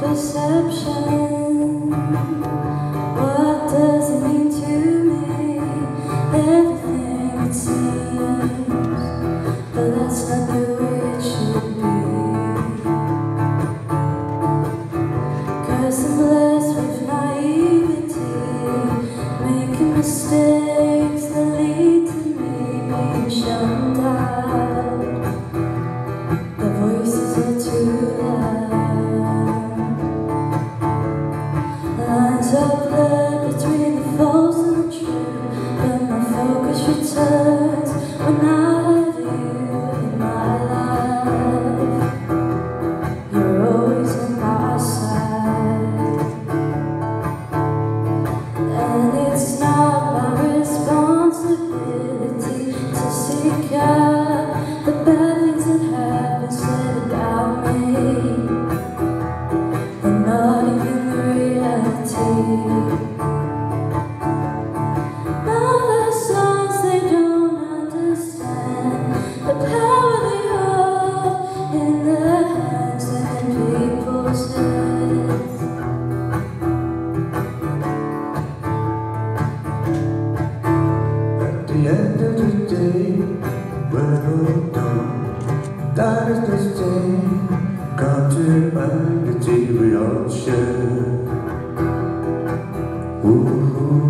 deception. What does it mean to me? Everything it seems, but that's not the way it should be. With naivety, making mistakes that lead to me being shunned out. Lines of end of the day, when we're done, that is the day. Come to humanity we all share. Ooh.